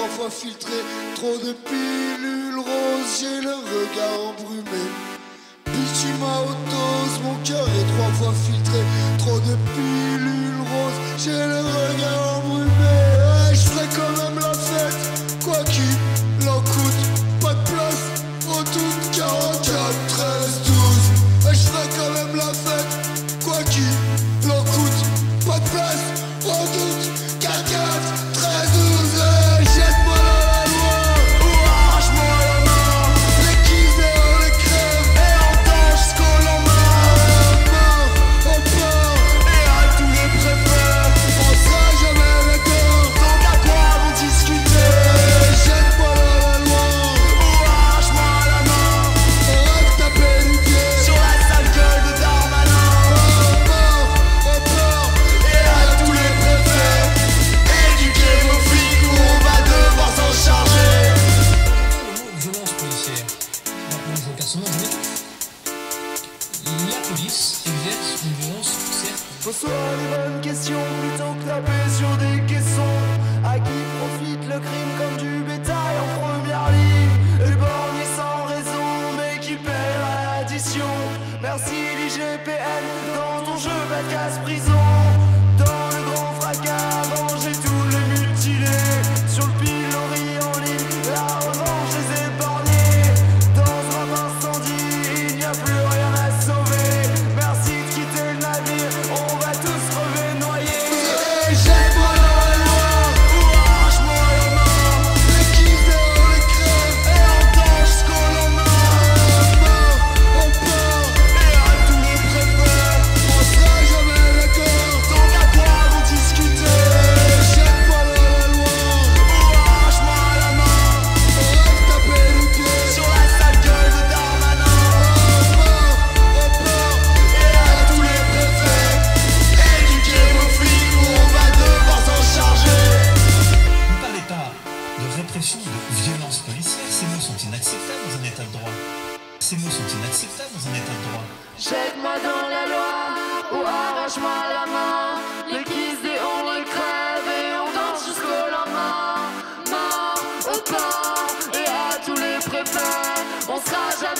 trois fois filtré, trop de pilules roses, j'ai le regard embrumé. Puis tu m'as autose, mon cœur est trois fois filtré, trop de pilules roses, j'ai Reçoit les bonnes questions plutôt que taper sur des caissons. À qui profite le crime comme du bétail en première ligne? Éborgné sans raison, mais qui paie l'addition. Merci l'IGPN, dans ton jeu, va casse-prison. ces mots sont inacceptables dans un état de droit. Jette-moi dans la loi ou arrache-moi la main. Les kiss des on les crève et on danse jusqu'au lendemain. Mort au pain et à tous les préfets, on sera jamais.